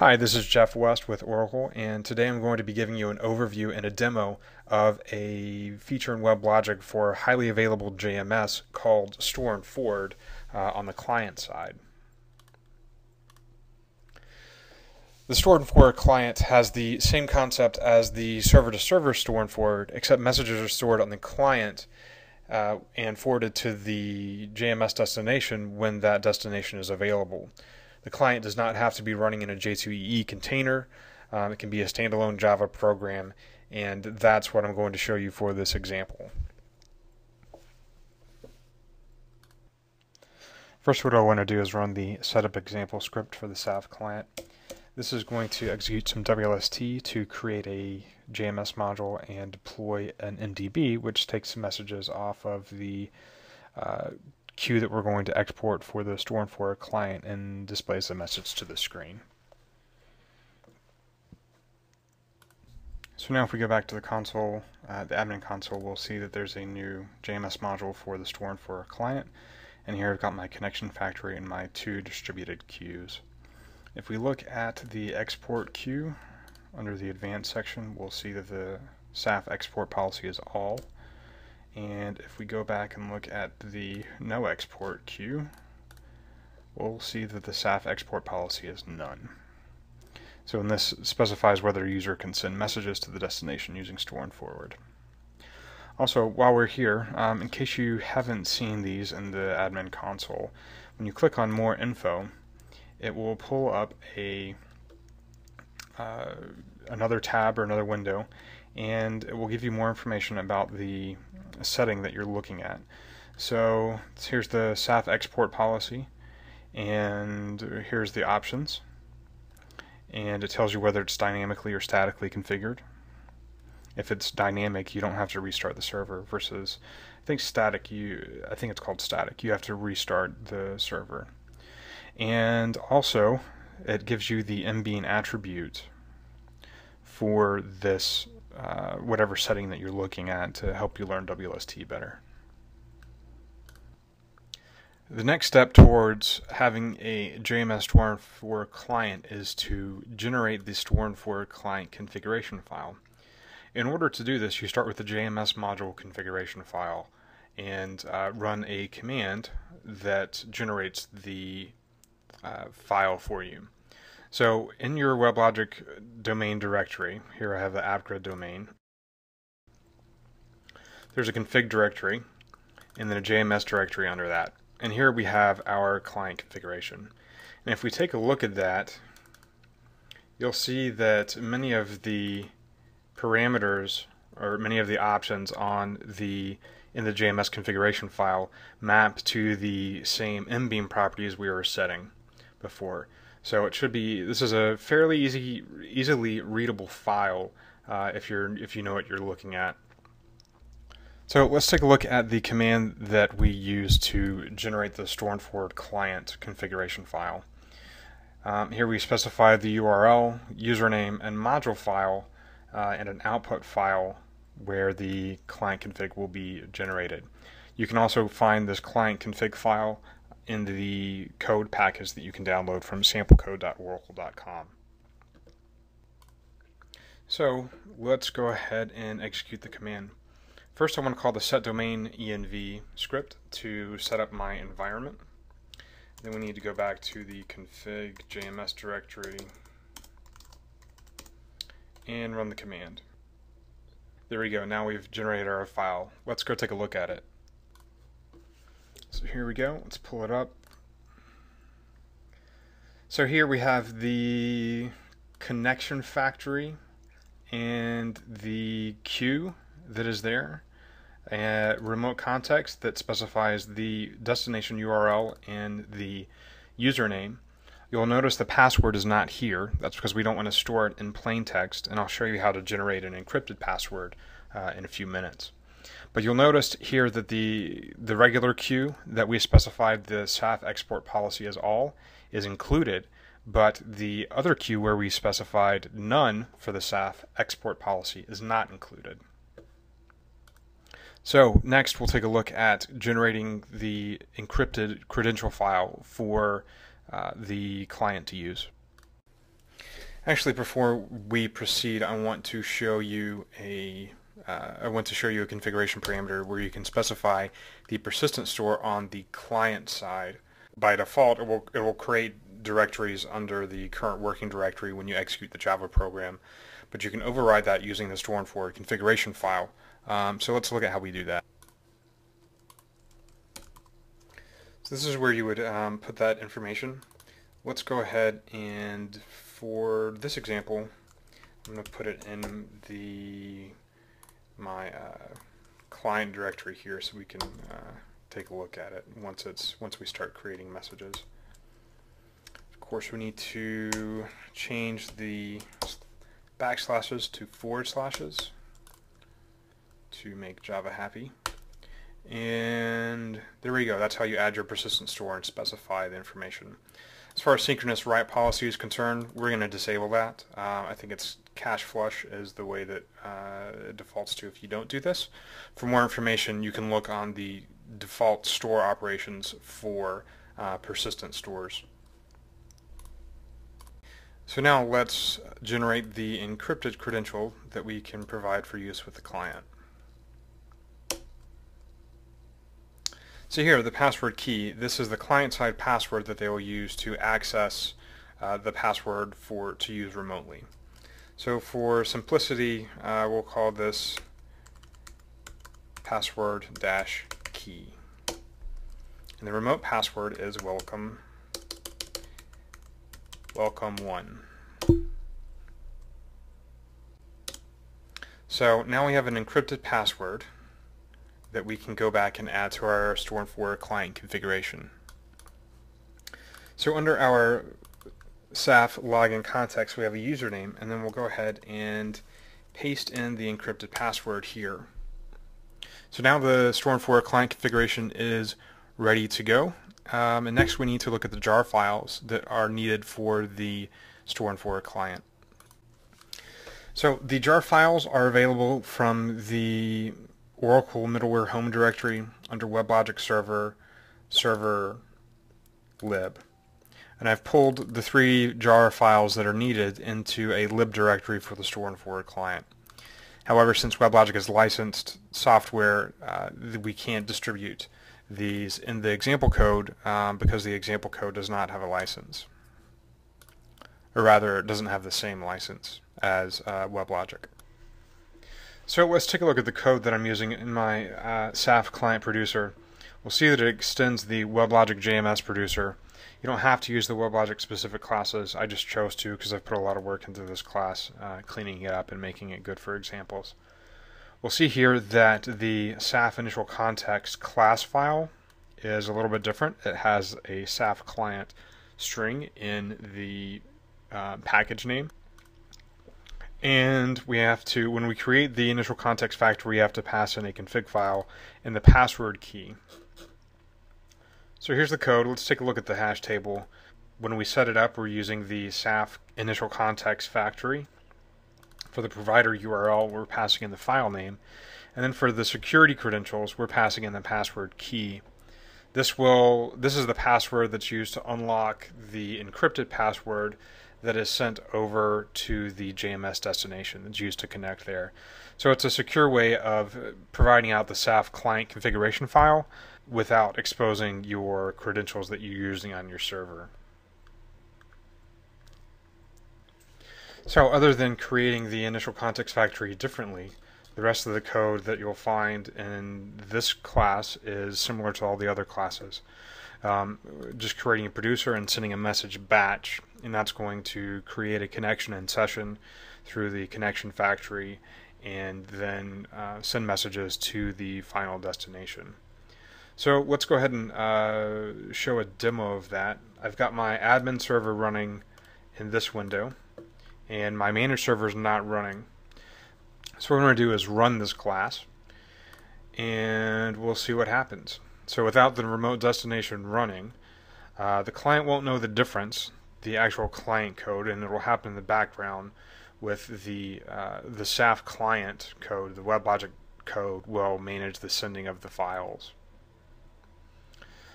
Hi, this is Jeff West with Oracle, and today I'm going to be giving you an overview and a demo of a feature in WebLogic for highly available JMS called Store and Forward uh, on the client side. The Store and Forward client has the same concept as the server-to-server Store and Forward, except messages are stored on the client uh, and forwarded to the JMS destination when that destination is available. The client does not have to be running in a J2EE container. Um, it can be a standalone Java program, and that's what I'm going to show you for this example. First, what I want to do is run the setup example script for the SAF client. This is going to execute some WLST to create a JMS module and deploy an MDB, which takes messages off of the uh, queue that we're going to export for the store and forward client and displays the message to the screen. So now if we go back to the console, uh, the admin console, we'll see that there's a new JMS module for the store and forward client. And here I've got my connection factory and my two distributed queues. If we look at the export queue under the advanced section, we'll see that the SAF export policy is all. And if we go back and look at the no export queue, we'll see that the SAF export policy is none. So and this specifies whether a user can send messages to the destination using store and forward. Also, while we're here, um, in case you haven't seen these in the admin console, when you click on more info, it will pull up a uh, another tab or another window and it will give you more information about the setting that you're looking at. So here's the SAF export policy, and here's the options, and it tells you whether it's dynamically or statically configured. If it's dynamic, you don't have to restart the server. Versus, I think static, you I think it's called static. You have to restart the server, and also it gives you the MBean attribute for this uh, whatever setting that you're looking at to help you learn WLST better. The next step towards having a JMS Store and Forward client is to generate the Store and Forward client configuration file. In order to do this, you start with the JMS module configuration file and uh, run a command that generates the uh, file for you. So in your WebLogic domain directory, here I have the AppGrid domain, there's a config directory and then a JMS directory under that. And here we have our client configuration. And if we take a look at that, you'll see that many of the parameters or many of the options on the in the JMS configuration file map to the same MBean properties we were setting before. So it should be, this is a fairly easy, easily readable file uh, if, you're, if you know what you're looking at. So let's take a look at the command that we use to generate the store forward client configuration file. Um, here we specify the URL, username, and module file, uh, and an output file where the client config will be generated. You can also find this client config file in the code package that you can download from samplecode.oracle.com. So let's go ahead and execute the command. First I want to call the set domain env script to set up my environment. Then we need to go back to the config JMS directory and run the command. There we go, now we've generated our file. Let's go take a look at it. So here we go. Let's pull it up. So here we have the connection factory and the queue that is there. A remote context that specifies the destination URL and the username. You'll notice the password is not here. That's because we don't want to store it in plain text, and I'll show you how to generate an encrypted password uh, in a few minutes. But you'll notice here that the, the regular queue that we specified the SAF export policy as all is included, but the other queue where we specified none for the SAF export policy is not included. So next we'll take a look at generating the encrypted credential file for uh, the client to use. Actually, before we proceed, I want to show you a uh, I want to show you a configuration parameter where you can specify the persistent store on the client side. By default, it will, it will create directories under the current working directory when you execute the Java program, but you can override that using the store configuration file. Um, so let's look at how we do that. So this is where you would um, put that information. Let's go ahead and for this example, I'm going to put it in the my uh, client directory here so we can uh, take a look at it once it's once we start creating messages. Of course, we need to change the backslashes to forward slashes to make Java happy. And there we go. That's how you add your persistent store and specify the information. As far as synchronous write policy is concerned, we're going to disable that. Uh, I think it's cache flush is the way that uh, it defaults to if you don't do this. For more information, you can look on the default store operations for uh, persistent stores. So now let's generate the encrypted credential that we can provide for use with the client. So here, the password key, this is the client-side password that they will use to access uh, the password for to use remotely. So for simplicity, uh, we'll call this password dash key. And the remote password is welcome welcome one. So now we have an encrypted password that we can go back and add to our store and forward client configuration. So under our SAF login context, we have a username, and then we'll go ahead and paste in the encrypted password here. So now the store and forward client configuration is ready to go. Um, and next we need to look at the jar files that are needed for the store and forward client. So the jar files are available from the Oracle middleware home directory under WebLogic server server lib. And I've pulled the three jar files that are needed into a lib directory for the store and forward client. However, since WebLogic is licensed software, uh, we can't distribute these in the example code um, because the example code does not have a license. Or rather, it doesn't have the same license as uh, WebLogic. So let's take a look at the code that I'm using in my uh, SAF client producer. We'll see that it extends the WebLogic JMS producer. You don't have to use the WebLogic specific classes. I just chose to because I've put a lot of work into this class, uh, cleaning it up and making it good for examples. We'll see here that the SAF initial context class file is a little bit different. It has a SAF client string in the uh, package name and we have to, when we create the initial context factory, we have to pass in a config file and the password key. So here's the code. Let's take a look at the hash table. When we set it up, we're using the SAF initial context factory. For the provider URL, we're passing in the file name. And then for the security credentials, we're passing in the password key. This will this is the password that's used to unlock the encrypted password that is sent over to the JMS destination that's used to connect there. So it's a secure way of providing out the SAF client configuration file without exposing your credentials that you're using on your server. So other than creating the initial context factory differently, the rest of the code that you'll find in this class is similar to all the other classes. Um, just creating a producer and sending a message batch and that's going to create a connection and session through the connection factory and then uh, send messages to the final destination. So let's go ahead and uh, show a demo of that. I've got my admin server running in this window and my managed server is not running. So what we're going to do is run this class and we'll see what happens. So without the remote destination running, uh, the client won't know the difference the actual client code, and it will happen in the background with the uh, the SAF client code. The WebLogic code will manage the sending of the files.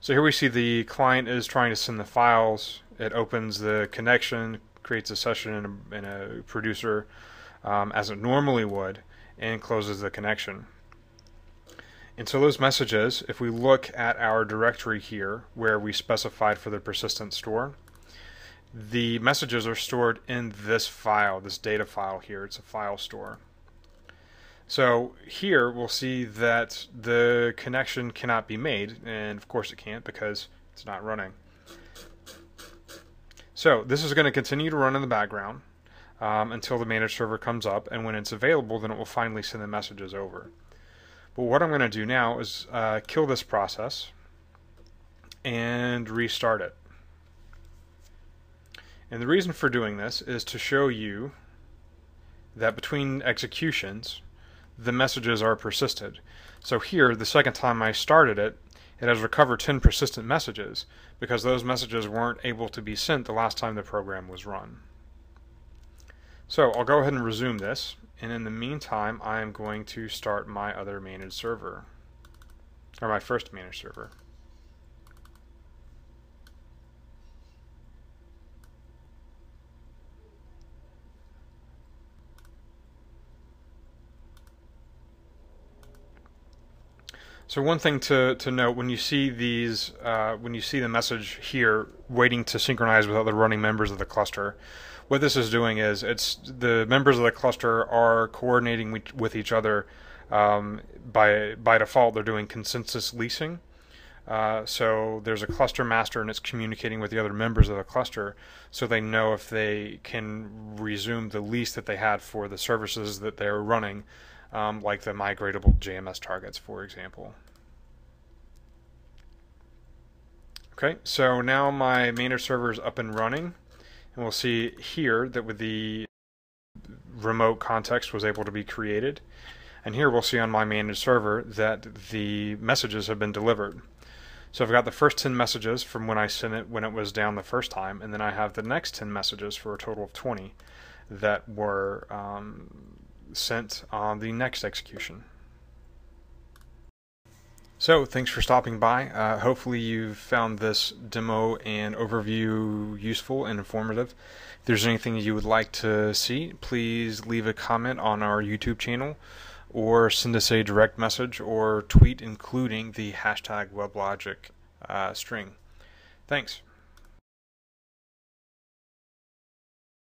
So here we see the client is trying to send the files. It opens the connection, creates a session in a, in a producer um, as it normally would and closes the connection. And so those messages, if we look at our directory here where we specified for the persistent store, the messages are stored in this file, this data file here. It's a file store. So here we'll see that the connection cannot be made, and of course it can't because it's not running. So this is going to continue to run in the background um, until the managed server comes up, and when it's available, then it will finally send the messages over. But what I'm going to do now is uh, kill this process and restart it. And the reason for doing this is to show you that between executions, the messages are persisted. So here, the second time I started it, it has recovered 10 persistent messages because those messages weren't able to be sent the last time the program was run. So I'll go ahead and resume this, and in the meantime, I am going to start my other managed server, or my first managed server. So one thing to, to note when you see these uh, when you see the message here waiting to synchronize with other running members of the cluster, what this is doing is it's the members of the cluster are coordinating with each other um, by by default. They're doing consensus leasing. Uh, so there's a cluster master and it's communicating with the other members of the cluster so they know if they can resume the lease that they had for the services that they're running um, like the migratable JMS targets, for example. Okay, so now my managed server is up and running, and we'll see here that with the remote context was able to be created. And here we'll see on my managed server that the messages have been delivered. So I've got the first 10 messages from when I sent it when it was down the first time, and then I have the next 10 messages for a total of 20 that were um, sent on the next execution. So, thanks for stopping by. Uh, hopefully, you've found this demo and overview useful and informative. If there's anything you would like to see, please leave a comment on our YouTube channel or send us a direct message or tweet including the hashtag WebLogic uh, string. Thanks.